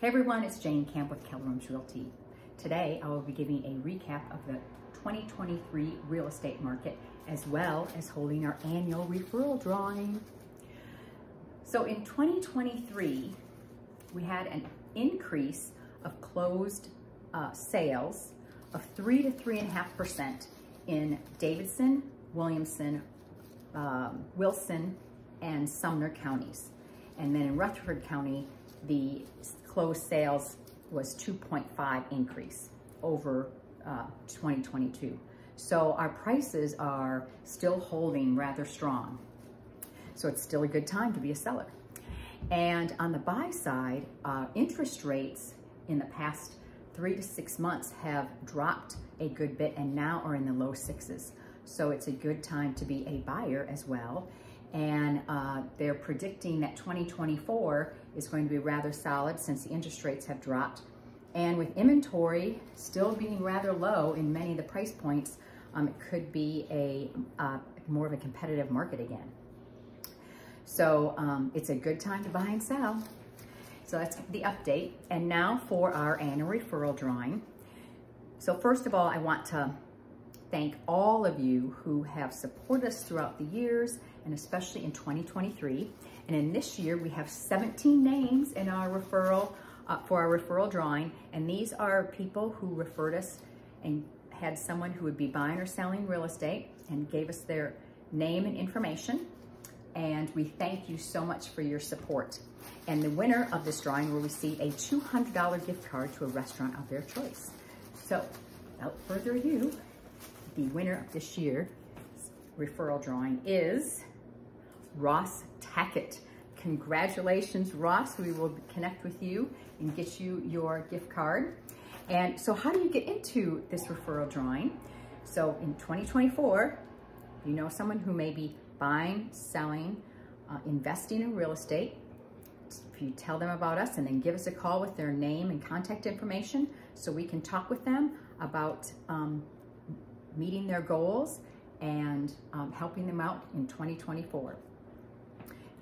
Hey everyone, it's Jane Campbell with Keller Williams Realty. Today I will be giving a recap of the 2023 real estate market as well as holding our annual referral drawing. So in 2023, we had an increase of closed uh, sales of three to three and a half percent in Davidson, Williamson, um, Wilson, and Sumner counties. And then in Rutherford County, the closed sales was 2.5 increase over uh, 2022. So our prices are still holding rather strong. So it's still a good time to be a seller. And on the buy side, uh, interest rates in the past three to six months have dropped a good bit and now are in the low sixes. So it's a good time to be a buyer as well. And uh, they're predicting that 2024 is going to be rather solid since the interest rates have dropped. And with inventory still being rather low in many of the price points, um, it could be a uh, more of a competitive market again. So um, it's a good time to buy and sell. So that's the update. And now for our annual referral drawing. So first of all, I want to thank all of you who have supported us throughout the years and especially in 2023. And in this year, we have 17 names in our referral, uh, for our referral drawing. And these are people who referred us and had someone who would be buying or selling real estate and gave us their name and information. And we thank you so much for your support. And the winner of this drawing will receive a $200 gift card to a restaurant of their choice. So without further ado, the winner of this year's referral drawing is Ross Tackett. Congratulations, Ross. We will connect with you and get you your gift card. And so how do you get into this referral drawing? So in 2024, you know someone who may be buying, selling, uh, investing in real estate, if you tell them about us and then give us a call with their name and contact information so we can talk with them about um, meeting their goals and um, helping them out in 2024.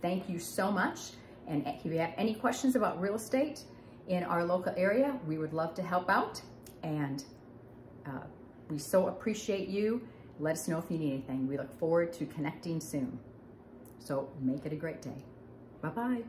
Thank you so much. And if you have any questions about real estate in our local area, we would love to help out. And uh, we so appreciate you. Let us know if you need anything. We look forward to connecting soon. So make it a great day. Bye-bye.